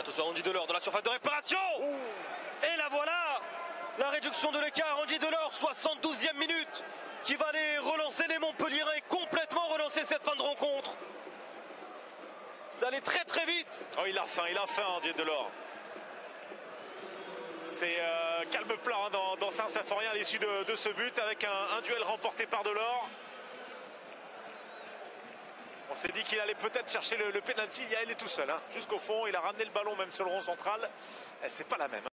Attention, Andy Delors dans la surface de réparation. Et la voilà La réduction de l'écart, Andy Delors, 72e minute, qui va aller relancer les Montpellierais et complètement relancer cette fin de rencontre. Ça allait très très vite. Oh, il a faim, il a faim, Andy Delors. C'est euh, calme plat hein, dans, dans Saint-Symphorien à l'issue de, de, ce but avec un, un duel remporté par Delors. On s'est dit qu'il allait peut-être chercher le, le pénalty. Il est tout seul, hein, jusqu'au fond. Il a ramené le ballon même sur le rond central. C'est pas la même.